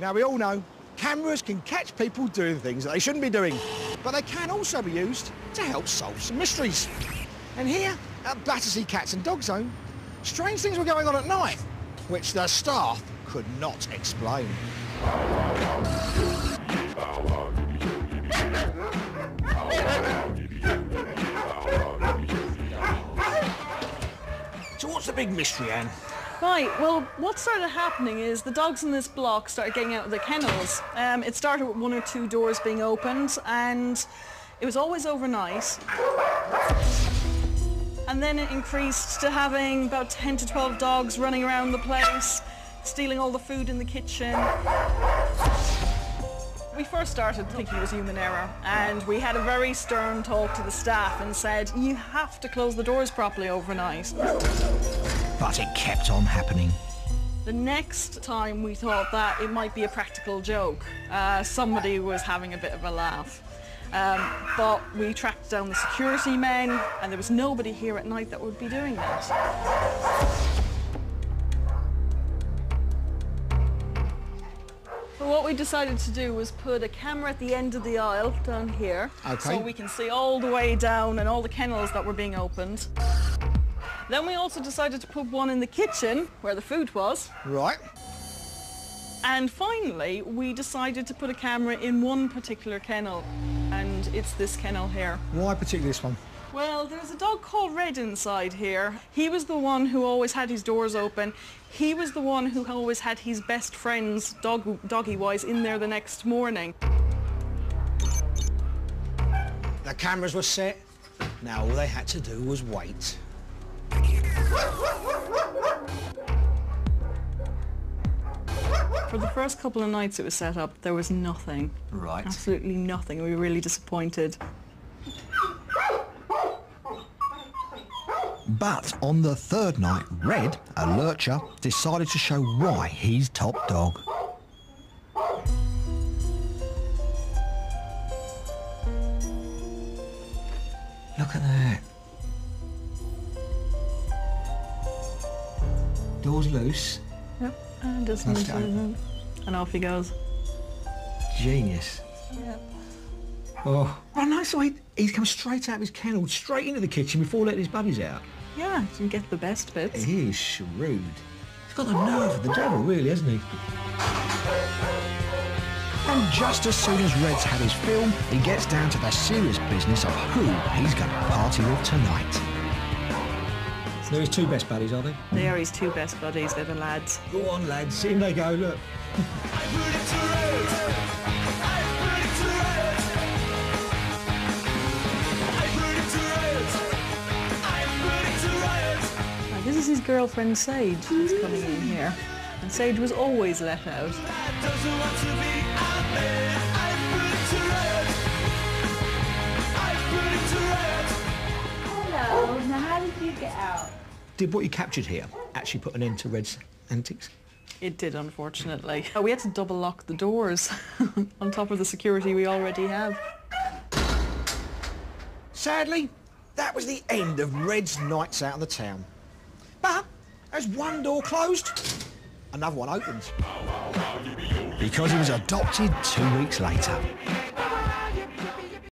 Now, we all know cameras can catch people doing things that they shouldn't be doing, but they can also be used to help solve some mysteries. And here, at Battersea Cats and Dogs Home, strange things were going on at night, which the staff could not explain. So what's the big mystery, Anne? Right, well, what started happening is the dogs in this block started getting out of the kennels. Um, it started with one or two doors being opened, and it was always overnight. And then it increased to having about 10 to 12 dogs running around the place, stealing all the food in the kitchen. We first started thinking it was human error and we had a very stern talk to the staff and said, you have to close the doors properly overnight. But it kept on happening. The next time we thought that it might be a practical joke. Uh, somebody was having a bit of a laugh. Um, but we tracked down the security men and there was nobody here at night that would be doing that. So what we decided to do was put a camera at the end of the aisle down here Okay. so we can see all the way down and all the kennels that were being opened. Then we also decided to put one in the kitchen where the food was. Right. And finally, we decided to put a camera in one particular kennel. And it's this kennel here. Why particularly this one? Well, there's a dog called Red inside here. He was the one who always had his doors open. He was the one who always had his best friends, dog, doggy-wise, in there the next morning. The cameras were set. Now all they had to do was wait. For the first couple of nights it was set up, there was nothing. Right. Absolutely nothing. We were really disappointed. But on the third night, Red, a lurcher, decided to show why he's top dog. Look at that. Doors loose. And, just it. and off he goes. Genius. Yep. Oh. Oh, nice the way he's come straight out of his kennel, straight into the kitchen before letting his buddies out. Yeah, you get the best bits. He is shrewd. He's got the nerve of the devil, really, hasn't he? And just as soon as Red's had his film, he gets down to the serious business of who he's going to party with tonight. So they're his two best buddies, are they? They are his two best buddies, they're the lads. Go on, lads. In they go, look. This is his girlfriend Sage who's coming in here. And Sage was always let out. How did out? Did what you captured here actually put an end to Red's antics? It did, unfortunately. Uh, We had to double lock the doors on top of the security we already have. Sadly, that was the end of Red's nights out in the town. But as one door closed, another one opened. Because he was adopted two weeks later.